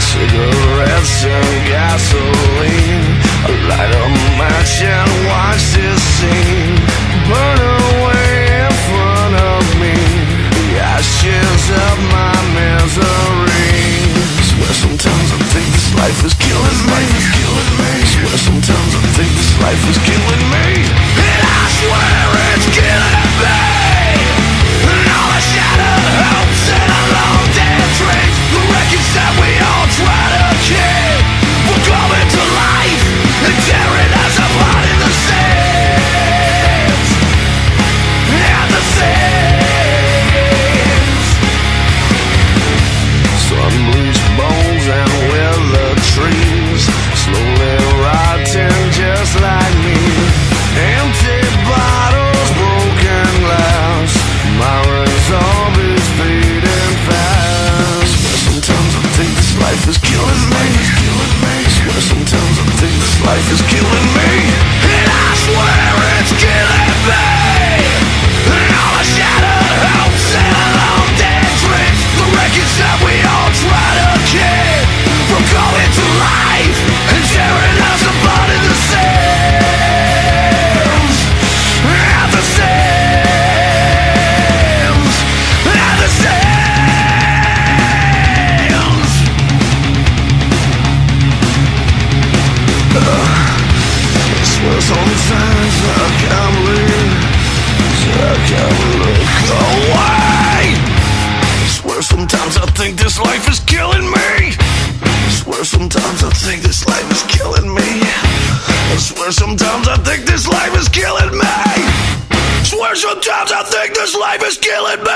cigarettes and gasoline. I light a match and watch this scene. Life is killing me. Sometimes I think this life is killing me I swear sometimes I can't believe. I can't look away. I swear sometimes I think this life is killing me. I swear sometimes I think this life is killing me. I swear sometimes I think this life is killing me. I swear sometimes I think this life is killing me